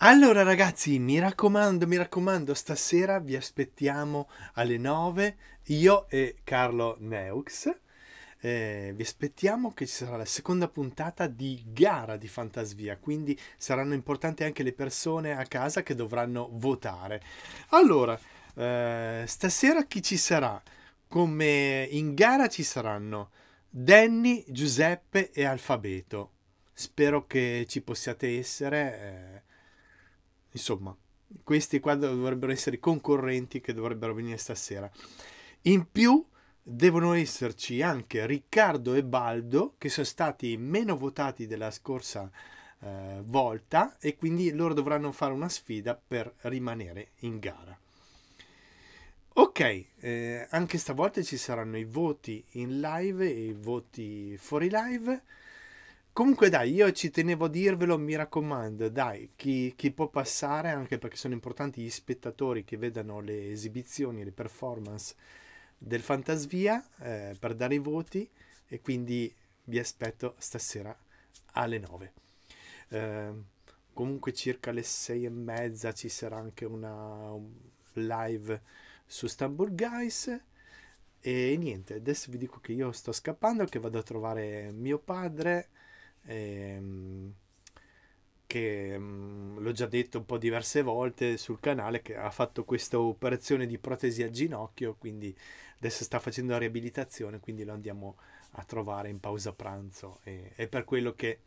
Allora ragazzi, mi raccomando, mi raccomando, stasera vi aspettiamo alle 9, io e Carlo Neux. Eh, vi aspettiamo che ci sarà la seconda puntata di gara di Fantasvia, quindi saranno importanti anche le persone a casa che dovranno votare. Allora, eh, stasera chi ci sarà? Come in gara ci saranno Danny, Giuseppe e Alfabeto. Spero che ci possiate essere. Eh, Insomma, questi qua dovrebbero essere i concorrenti che dovrebbero venire stasera. In più devono esserci anche Riccardo e Baldo che sono stati meno votati della scorsa eh, volta e quindi loro dovranno fare una sfida per rimanere in gara. Ok, eh, anche stavolta ci saranno i voti in live e i voti fuori live. Comunque dai, io ci tenevo a dirvelo, mi raccomando, dai, chi, chi, può passare, anche perché sono importanti gli spettatori che vedano le esibizioni, le performance del Fantasvia eh, per dare i voti e quindi vi aspetto stasera alle 9. Eh, comunque circa alle 6 e mezza ci sarà anche una live su Stumble Guys. E niente, adesso vi dico che io sto scappando, che vado a trovare mio padre ehm, che mh, mm, l'ho già detto un po' diverse volte sul canale, che ha fatto questa operazione di protesi al ginocchio, quindi adesso sta facendo la riabilitazione, quindi lo andiamo a trovare in pausa pranzo. E, è per quello che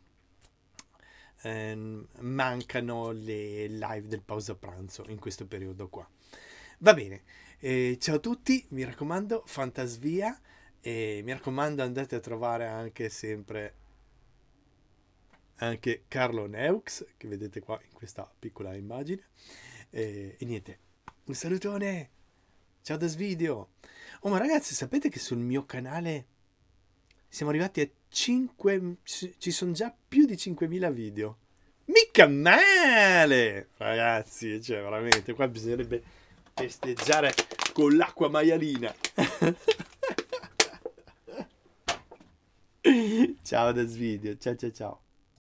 ehm, mancano le live del pausa pranzo in questo periodo qua. Va bene, eh, ciao a tutti, mi raccomando, Fantasvia e mi raccomando andate a trovare anche sempre anche Carlo Neux, che vedete qua in questa piccola immagine. E, e niente, un salutone! Ciao da Svideo! Oh ma ragazzi, sapete che sul mio canale siamo arrivati a 5... ci sono già più di 5.000 video. Mica male! Ragazzi, cioè veramente, qua bisognerebbe festeggiare con l'acqua maialina. ciao da Svideo, ciao ciao ciao.